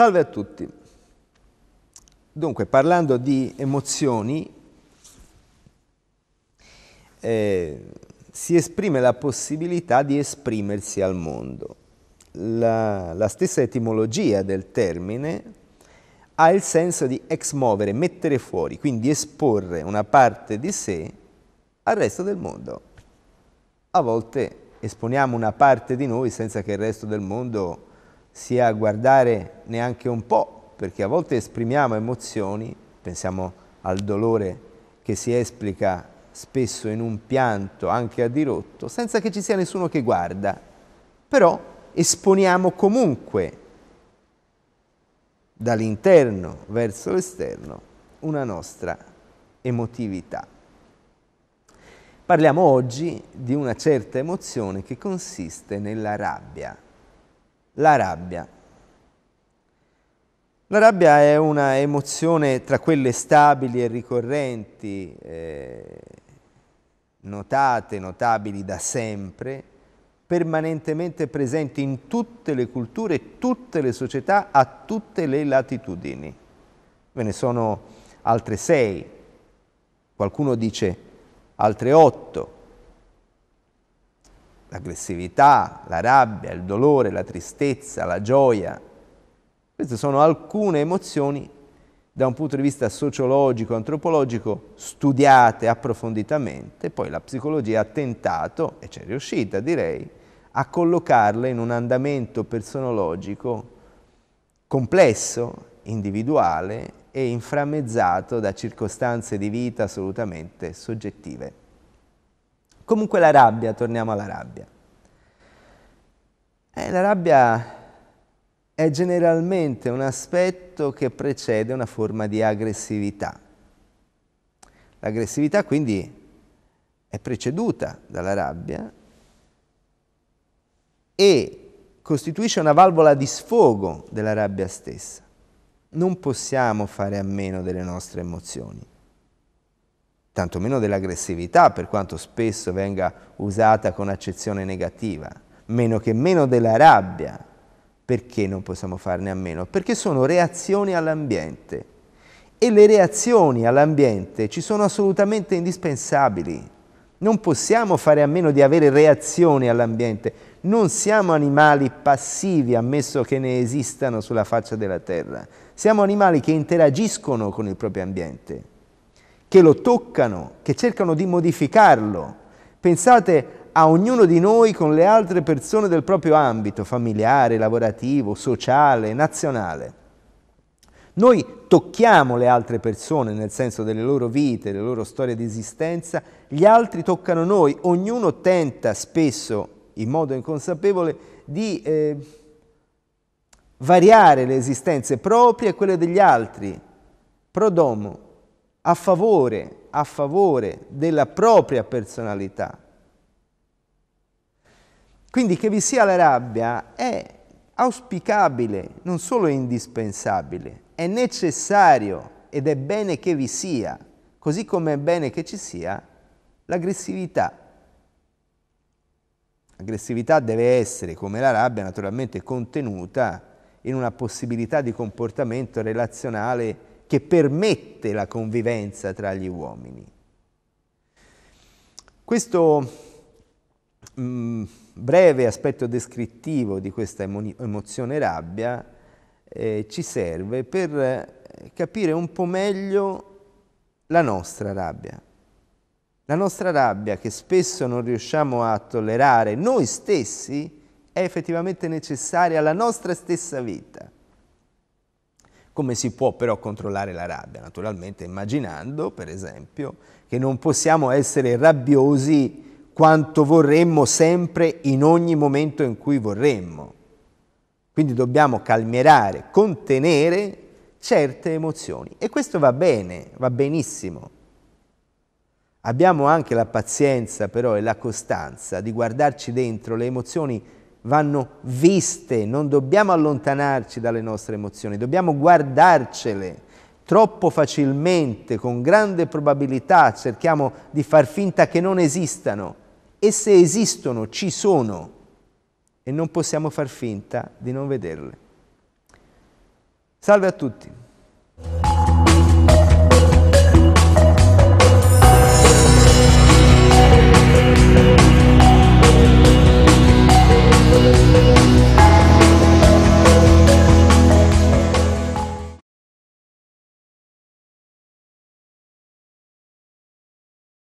Salve a tutti. Dunque, parlando di emozioni, eh, si esprime la possibilità di esprimersi al mondo. La, la stessa etimologia del termine ha il senso di exmovere, mettere fuori, quindi esporre una parte di sé al resto del mondo. A volte esponiamo una parte di noi senza che il resto del mondo sia a guardare neanche un po', perché a volte esprimiamo emozioni, pensiamo al dolore che si esplica spesso in un pianto anche a dirotto, senza che ci sia nessuno che guarda, però esponiamo comunque dall'interno verso l'esterno una nostra emotività. Parliamo oggi di una certa emozione che consiste nella rabbia la rabbia. La rabbia è una emozione tra quelle stabili e ricorrenti, eh, notate, notabili da sempre, permanentemente presenti in tutte le culture, tutte le società, a tutte le latitudini. Ve ne sono altre sei, qualcuno dice altre otto, l'aggressività, la rabbia, il dolore, la tristezza, la gioia. Queste sono alcune emozioni da un punto di vista sociologico, antropologico, studiate approfonditamente, poi la psicologia ha tentato, e ci è riuscita direi, a collocarle in un andamento personologico complesso, individuale e inframmezzato da circostanze di vita assolutamente soggettive. Comunque la rabbia, torniamo alla rabbia. Eh, la rabbia è generalmente un aspetto che precede una forma di aggressività. L'aggressività quindi è preceduta dalla rabbia e costituisce una valvola di sfogo della rabbia stessa. Non possiamo fare a meno delle nostre emozioni tantomeno dell'aggressività, per quanto spesso venga usata con accezione negativa, meno che meno della rabbia. Perché non possiamo farne a meno? Perché sono reazioni all'ambiente e le reazioni all'ambiente ci sono assolutamente indispensabili. Non possiamo fare a meno di avere reazioni all'ambiente. Non siamo animali passivi, ammesso che ne esistano sulla faccia della terra. Siamo animali che interagiscono con il proprio ambiente che lo toccano, che cercano di modificarlo. Pensate a ognuno di noi con le altre persone del proprio ambito, familiare, lavorativo, sociale, nazionale. Noi tocchiamo le altre persone nel senso delle loro vite, delle loro storie di esistenza, gli altri toccano noi, ognuno tenta spesso, in modo inconsapevole, di eh, variare le esistenze proprie e quelle degli altri, pro domo, a favore, a favore della propria personalità. Quindi che vi sia la rabbia è auspicabile, non solo indispensabile, è necessario ed è bene che vi sia, così come è bene che ci sia l'aggressività. L'aggressività deve essere, come la rabbia, naturalmente contenuta in una possibilità di comportamento relazionale che permette la convivenza tra gli uomini. Questo mh, mm, breve aspetto descrittivo di questa emozione rabbia eh, ci serve per eh, capire un po' meglio la nostra rabbia. La nostra rabbia che spesso non riusciamo a tollerare noi stessi è effettivamente necessaria alla nostra stessa vita. Come si può però controllare la rabbia? Naturalmente immaginando, per esempio, che non possiamo essere rabbiosi quanto vorremmo sempre in ogni momento in cui vorremmo. Quindi dobbiamo calmierare, contenere certe emozioni e questo va bene, va benissimo. Abbiamo anche la pazienza però e la costanza di guardarci dentro le emozioni vanno viste, non dobbiamo allontanarci dalle nostre emozioni, dobbiamo guardarcele. Troppo facilmente, con grande probabilità, cerchiamo di far finta che non esistano e se esistono, ci sono e non possiamo far finta di non vederle. Salve a tutti.